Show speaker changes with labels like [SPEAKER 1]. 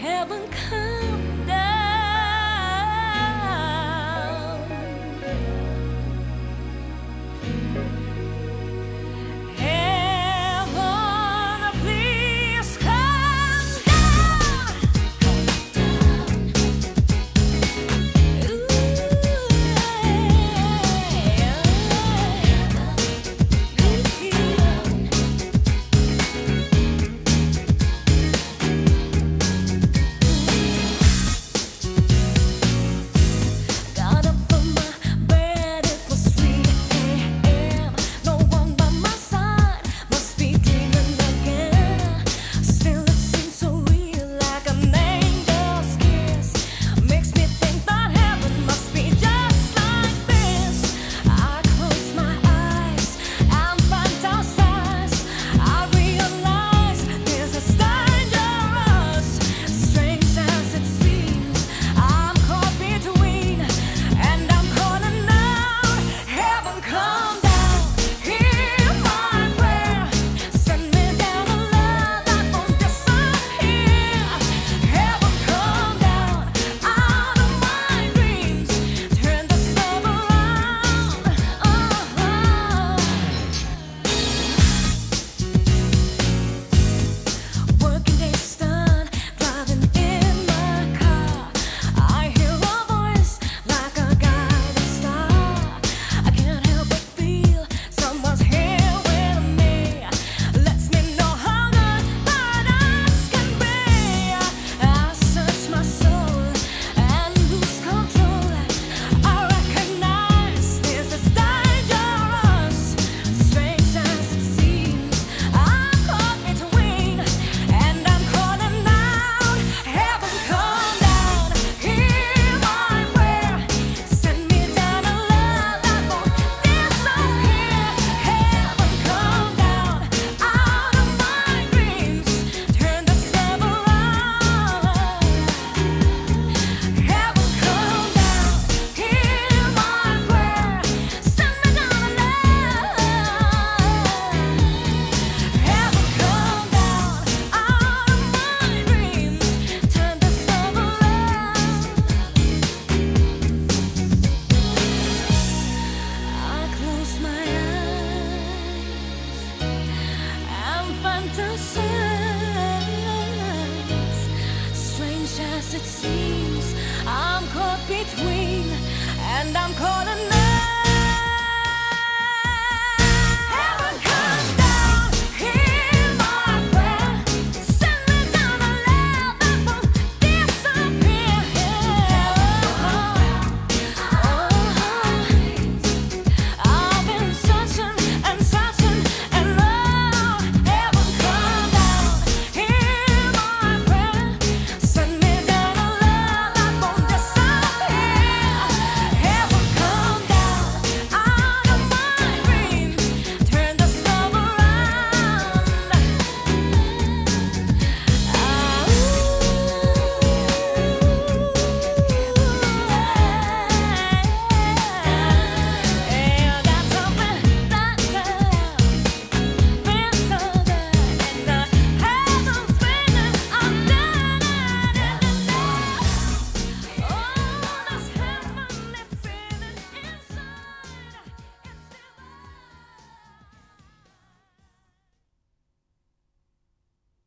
[SPEAKER 1] heaven come. Strange as it seems, I'm caught between, and I'm caught.